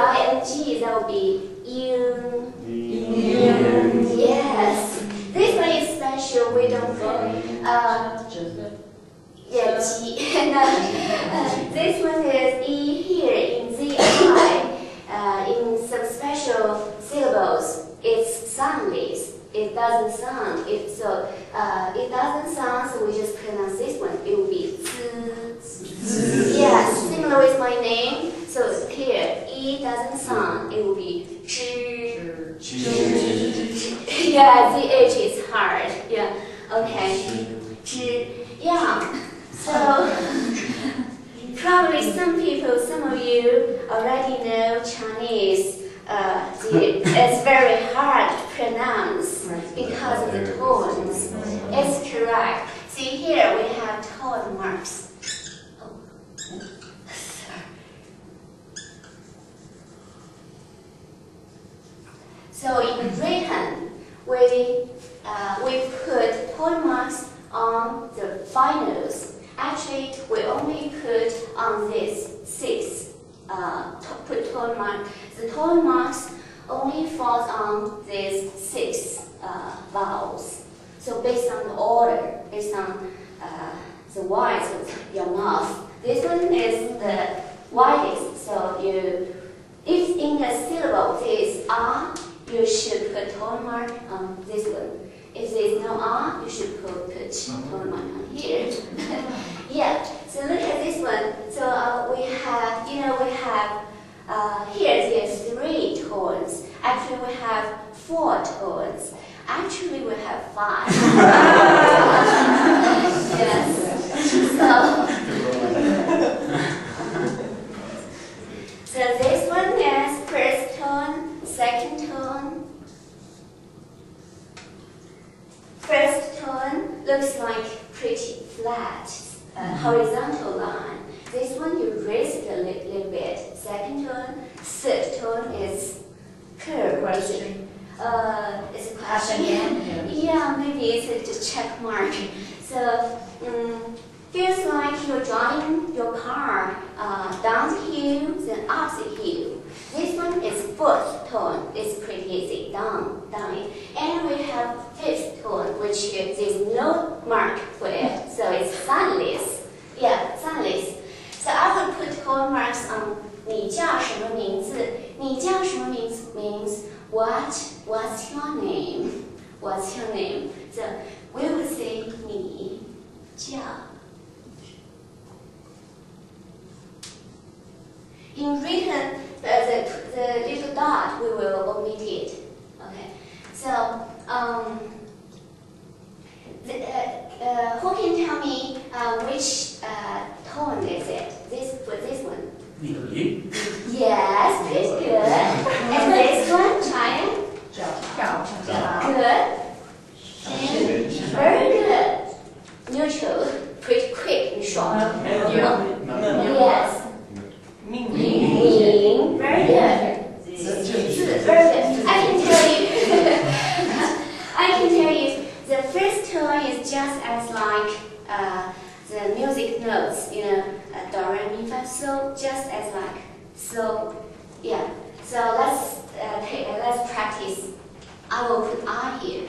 ing, that will be ing. Yes. This one is special. We don't put uh, yeah, G. uh, this one is E here in ZI. Uh, in some special syllables, it's soundless. It doesn't sound. It so uh, it doesn't sound. So we just pronounce this one. It will be z. Yes, similar with my name. So it's here, E doesn't sound. It will be zh. Yeah, the ZH is hard. Yeah. Okay. Zh. Yeah. So probably some people, some of you already know Chinese. Uh, the, it's very hard to pronounce because of the tones. It's correct. See here we have tone marks. Oh. Sorry. So in written, we uh, we put tone marks on the finals. Actually, we only put on this six. Uh, tone mark. The tone marks only falls on these six uh, vowels. So based on the order, based on uh, the width of your mouth, this one is the widest. So you, if in a syllable there is ah, you should put tone mark on this one. If there is no ah, you should put, put tone mark on here. yeah. So look at this one. So uh, we have, you know, we have uh, here there's tones. Actually, we have four tones. Actually, we have five. yes. So, so this one is first tone, second tone. First tone looks like pretty flat, uh, horizontal line. This one you raise it a li- little bit. Second tone, third tone is curved. Question. Uh, it's a question. Question. Yeah, maybe it's a just check mark. So, um, feels like you're driving your car uh, down the hill, then up the hill. This one is fourth tone. It's pretty easy. Down, down it. And we have fifth tone, which is there's no mark for it, so it's soundless. Yeah, soundless. So I will put tone marks on 你叫什么名字？你叫什么名字？means What? What's your name? What's your name? So we will say 你叫。In written, the, the, the little dot, we will omit it. Okay. So, um, the, uh, uh, who can tell me uh, which uh, tone is it? This for this one. Pretty good. And this one, China. Good. And very good. Neutral, pretty Yes. Ming, very good. Very good. I can tell you. I can tell you. The first tone is just as like uh, the music notes, you know, uh, do, re, mi, fa, so, just as like so. Yeah. So let's uh, take, uh, let's practice. I will put I here.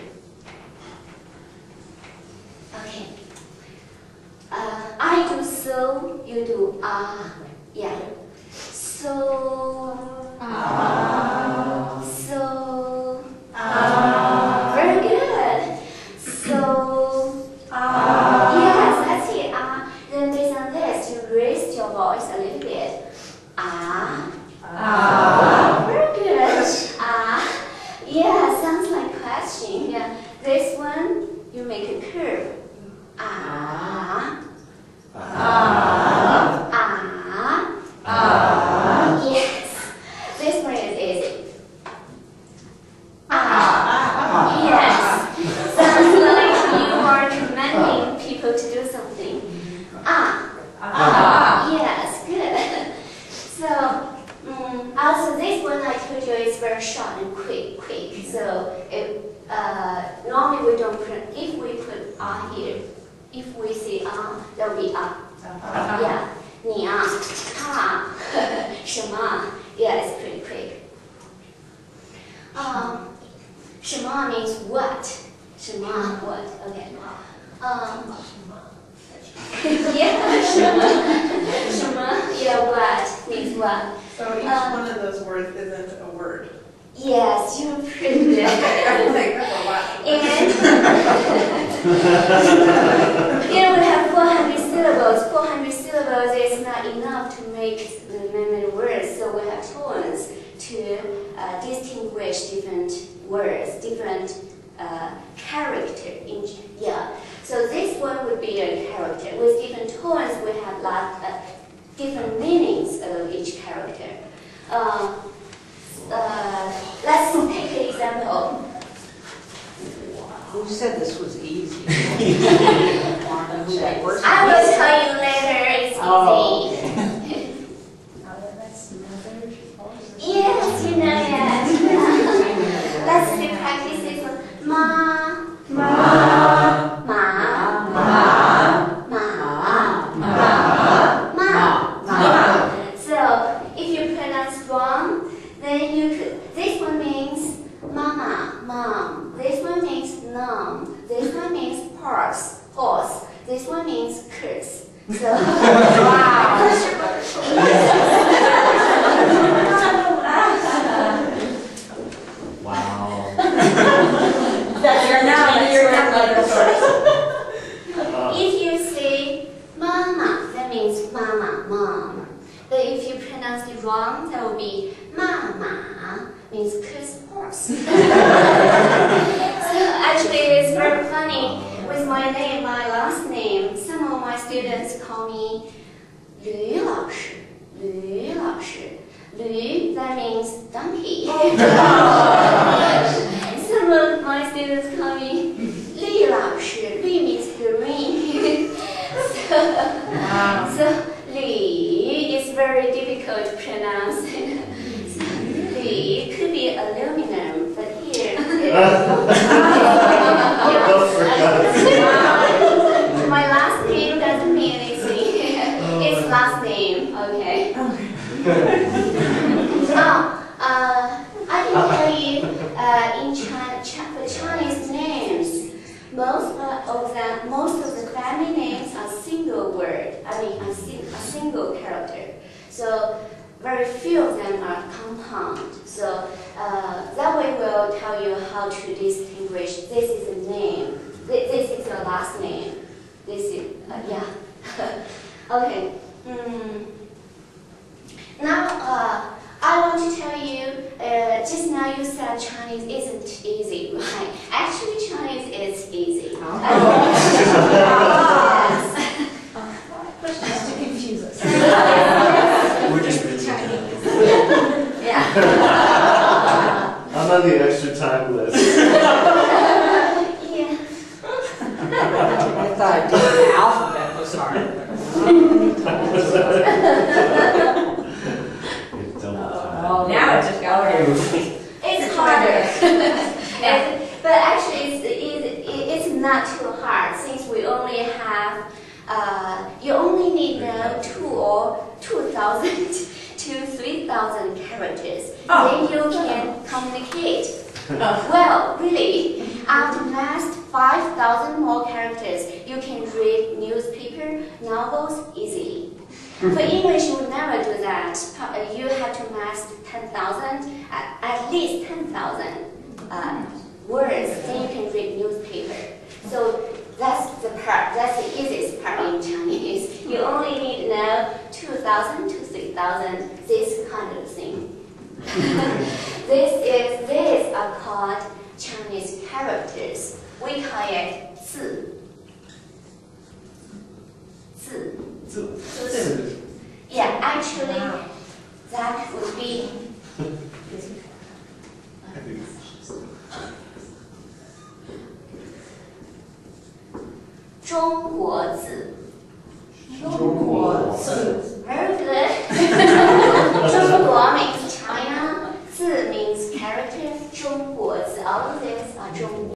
Okay. Uh, I do so, you do ah. Yeah. So. Ah. So. Ah. Very good. So. Ah. Yes, that's it. Ah. Then based on this, you raise your voice a little bit. Ah. Ah. Very good. Ah. Yeah, sounds like question. Yeah. This one, you make a curve. Ah. Yeah, it's pretty quick. Um, means what? Shema, what? Okay. Um, yeah, what means what? So each um, one of those words isn't a word. Yes, you're pretty good. I'm like, that's a lot. And. 400 it's not enough to make the many words, so we have tones to uh, distinguish different words, different uh, character. In, yeah. So this one would be a character. With different tones, we have lot, uh, different meanings of each character. Uh, uh, let's take an example. Who said this was easy? Wonder who that person I will tell you later. It's Oh, easy. Yes, you know it. Let's see practices. Ma, ma, ma, ma, ma, ma, ma. So if you pronounce wrong, then you could. This one means mama, mom. This one means nom. This one means horse, horse. This one means curse. So Wow. You're now, you're not like a Uh, if you say mama, that means mama, mom. But if you pronounce it wrong, that will be mama, means cuss horse. so actually it's very funny. With my name, my last name, some of my students call me Lü Lao Shi. Lü Shi. Lü, that means donkey. some of my students call me Lü Li Shi. Means green. so, wow. so is very difficult to pronounce. Li could be aluminum, but here Oh, for God's it's my last name doesn't mean anything. it's last name, okay. oh, uh, I can tell you, uh, in China, for Chinese names, most of them, most of the family names are single word. I mean, a, a single character. So very few of them are compound. So uh, that way will tell you how to distinguish. This is a name. This, this is your last name. This is uh, yeah. okay. Mm. Now uh, I want to tell you. Uh, just now you said Chinese isn't easy, right? Actually, Chinese is easy. yes. Just to confuse us. We're just busy. Yeah. I'm on the extra time list. yeah. I thought the alphabet was hard. It's double time. Oh, now it just got weird. It's harder. And- but actually, it's, it, it's not too hard since we only have, uh, you only need know two or 2,000 to 3,000 characters. Oh. Then you can communicate. Well, really, after math 5,000 more characters, you can read newspaper, novels easily. For English, you would never do that. Uh, You have to master 10,000, at, at least 10,000 uh, words, then you can read newspaper. So that's the part, that's the easiest part in Chinese. You only need to know 2,000 to 3,000, this kind of thing. this is these are called Chinese characters. We call it zi. Zi. Yeah, actually, that would be. Chinese.